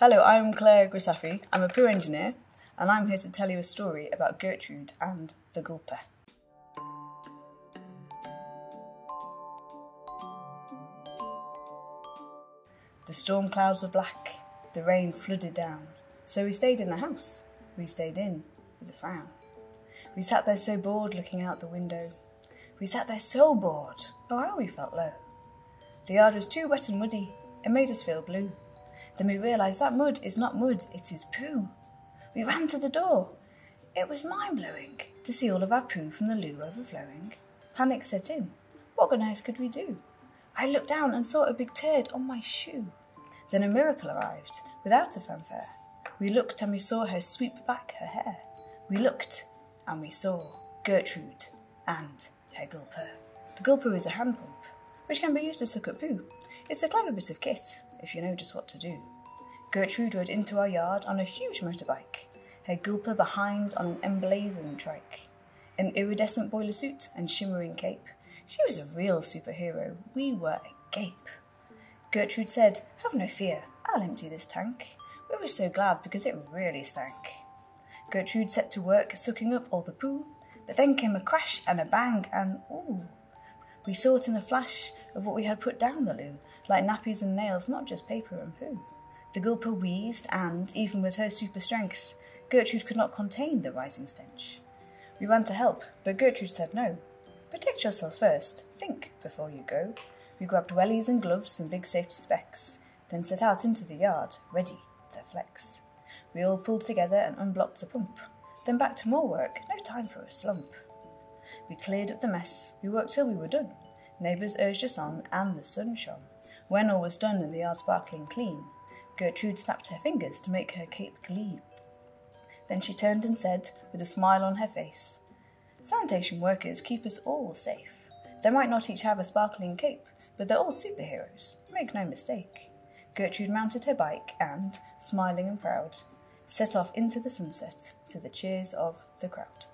Hello, I'm Claire Grisaffi. I'm a poo engineer, and I'm here to tell you a story about Gertrude and the Gulper. The storm clouds were black, the rain flooded down, so we stayed in the house. We stayed in with a frown. We sat there so bored looking out the window. We sat there so bored, oh how we felt low. The yard was too wet and muddy, it made us feel blue. Then we realised that mud is not mud, it is poo. We ran to the door. It was mind blowing to see all of our poo from the loo overflowing. Panic set in. What on earth could we do? I looked down and saw a big turd on my shoe. Then a miracle arrived, without a fanfare. We looked and we saw her sweep back her hair. We looked and we saw Gertrude and her gulper. The gulper is a hand pump, which can be used to suck up poo. It's a clever bit of kit, if you know just what to do. Gertrude rode into our yard on a huge motorbike, her gulper behind on an emblazoned trike. An iridescent boiler suit and shimmering cape. She was a real superhero. We were agape. Gertrude said, Have no fear, I'll empty this tank. We were so glad because it really stank. Gertrude set to work sucking up all the poo, but then came a crash and a bang and ooh. We thought in a flash of what we had put down the loo, like nappies and nails, not just paper and poo. The gulper wheezed, and, even with her super strength, Gertrude could not contain the rising stench. We ran to help, but Gertrude said no. Protect yourself first, think before you go. We grabbed wellies and gloves and big safety specs, then set out into the yard, ready to flex. We all pulled together and unblocked the pump, then back to more work, no time for a slump. We cleared up the mess, we worked till we were done. Neighbours urged us on, and the sun shone. When all was done and the yard sparkling clean, Gertrude snapped her fingers to make her cape gleam. Then she turned and said, with a smile on her face, Sanitation workers keep us all safe. They might not each have a sparkling cape, but they're all superheroes, make no mistake. Gertrude mounted her bike and, smiling and proud, set off into the sunset to the cheers of the crowd.